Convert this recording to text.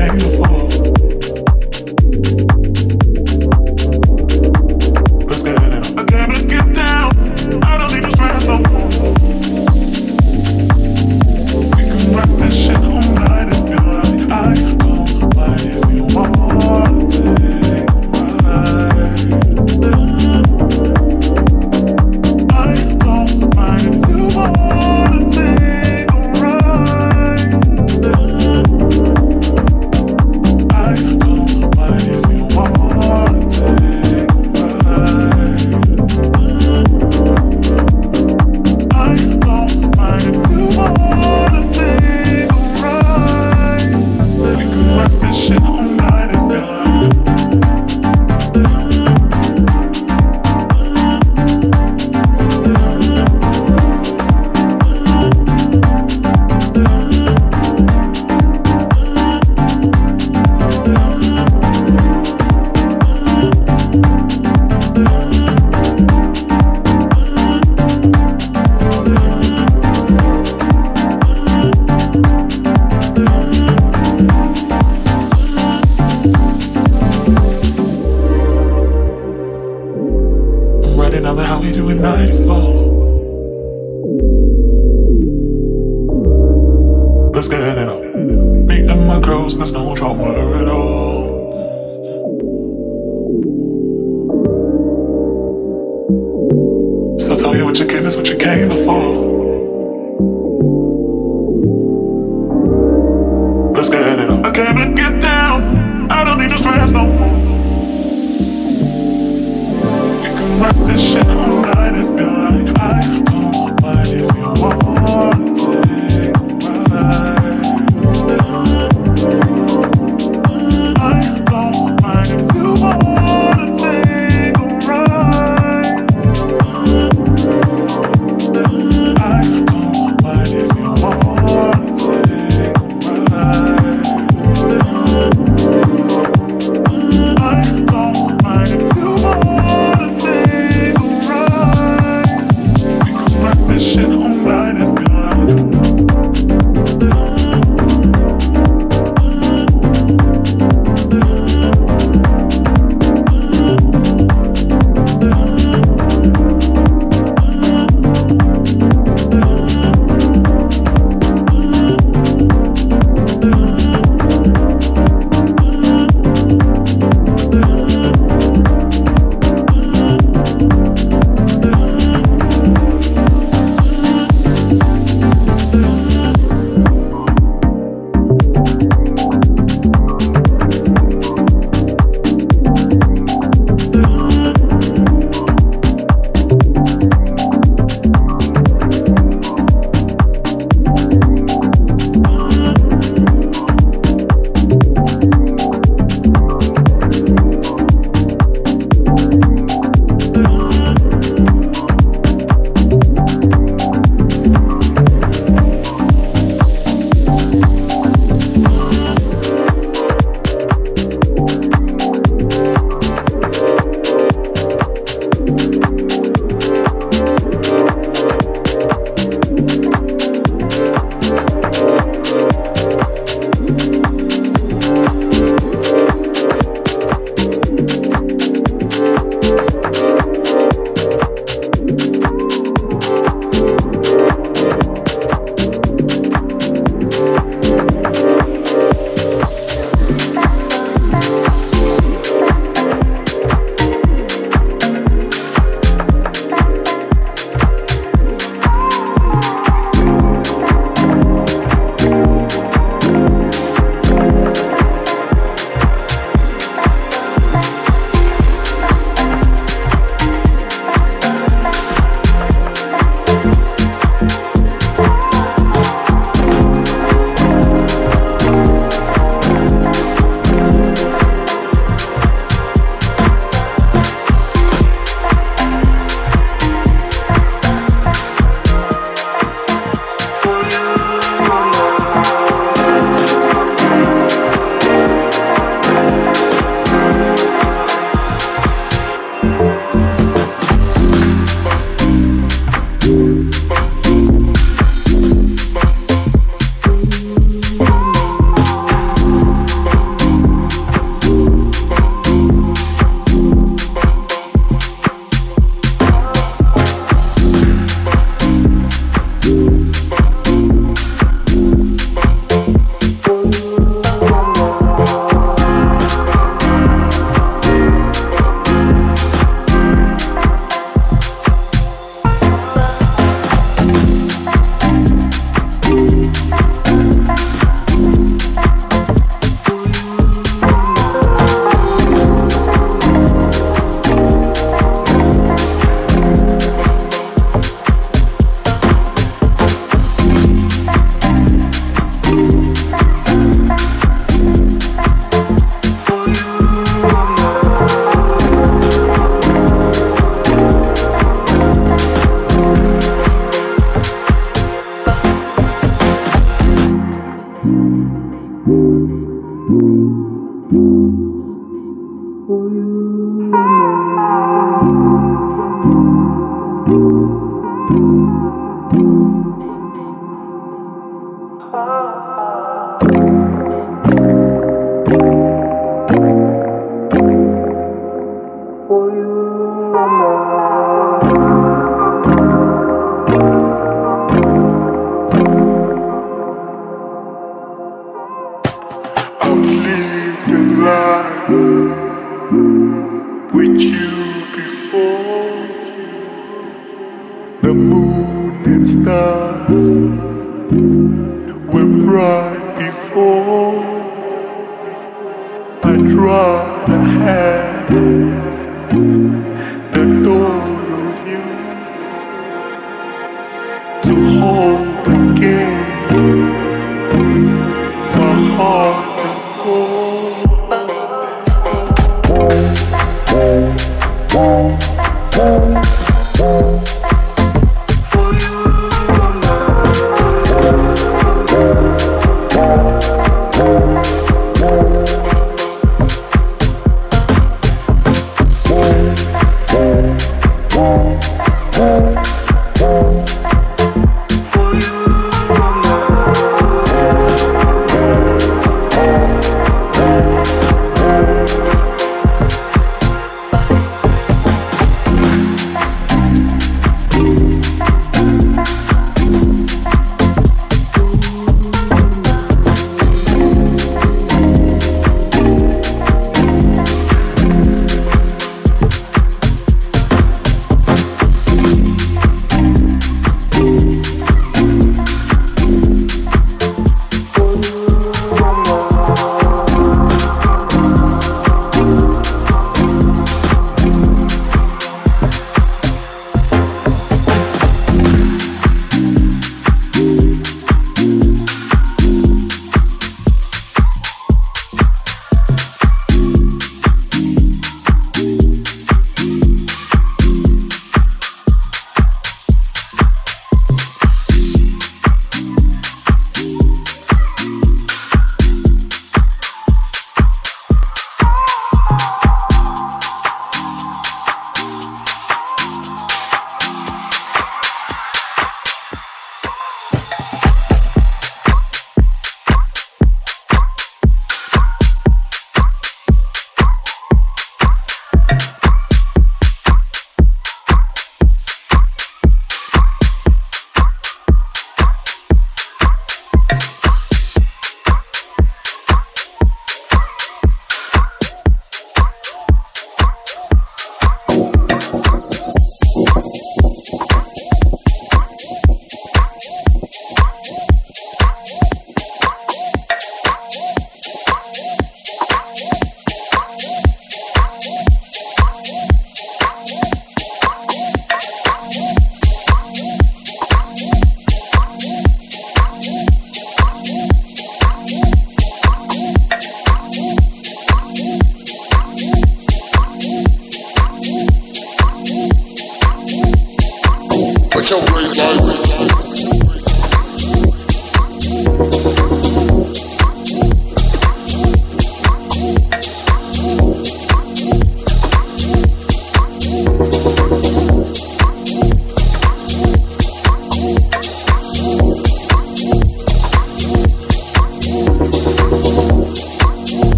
time